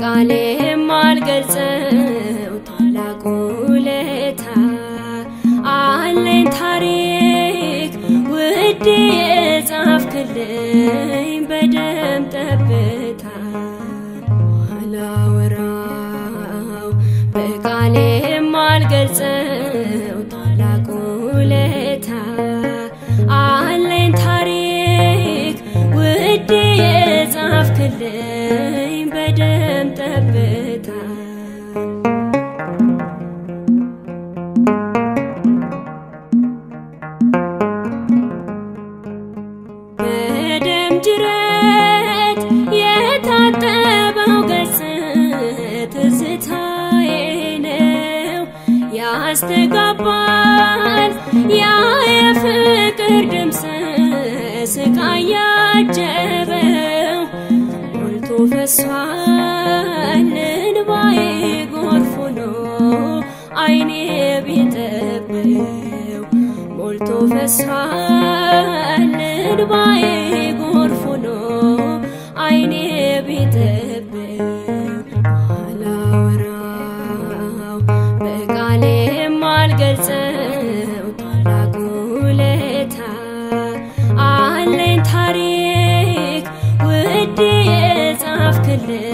በቃሌ የማልገልጸው ታላቅ ውለታ አለኝ ታሪክ ውድ የጻፍክልኝ በደም ጠብታ አላወራው በቃሌ የማልገልጸው ታላቅ ውለታ ያስተጋባል። ያ የፍቅር ድምፅ ስቃይ ያጀበው ሞልቶ ፈሷል። እንባዬ ጎርፍ ሆኖ አይኔ ቢጠበው ሞልቶ ፈሷል። እንባዬ ጎርፍ ሆኖ አይኔ ቢጠበው የጻፍክልኝ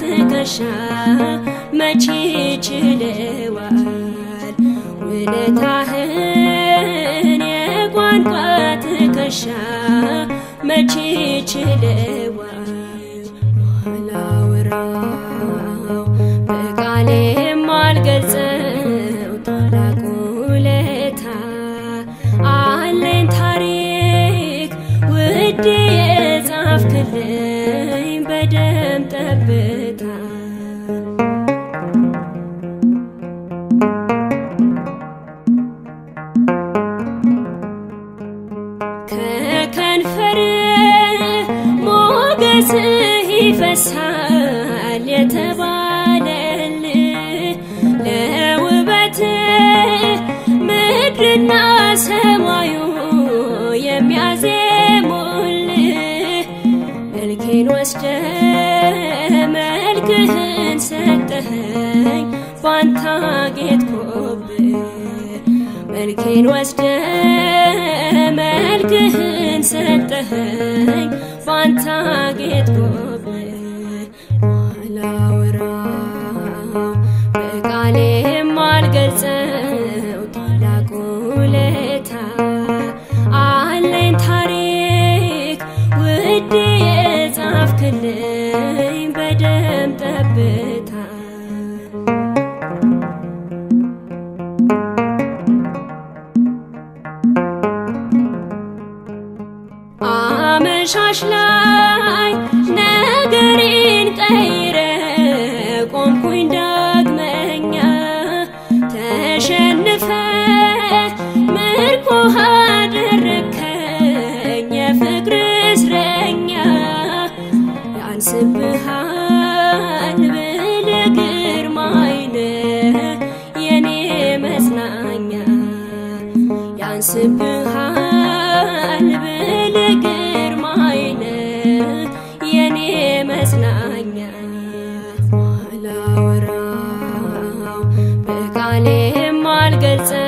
ትከሻ መቼ ችለዋል? ውለታህን የቋንቋ ትከሻ መቼ ችለዋል? አላወራው በቃሌ የማልገልጸው ታላቅ ውለታ አለኝ ታሪክ ውድ የጻፍክልኝ በደም ጠብታ ከከንፈር ሞገስህ ይፈሳል የተባለል ለውበት ምድርና ሰማዩ የሚያዜሙል መልኬን መልክህን ሰጠኸኝ ባንታ ጌጥኩብህ መልኬን ወስደ መልክህን ሰጠኸኝ ባንታ ጌጥኩብህ አላወራው በቃሌ የማልገልጸው ታላቅ ውለታ አለኝ ታሪክ ውድ የጻፍክልኝ አመሻሽ ላይ ነገሬን ቀይረ ቆምኩኝ ዳግመኛ ተሸንፈ ምርኮ አደረከኝ የፍቅር እስረኛ ያንስብሃል ብል ግርማይነ የኔ መጽናኛ ያንስብሃል ብል በቃሌ የማልገልጸው